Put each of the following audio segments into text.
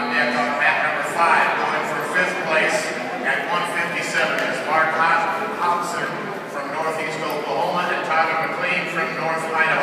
On deck on mat number five, going for fifth place at 157 is Mark Hobson from Northeast Oklahoma and Tyler McLean from North Idaho.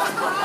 Ha ha ha!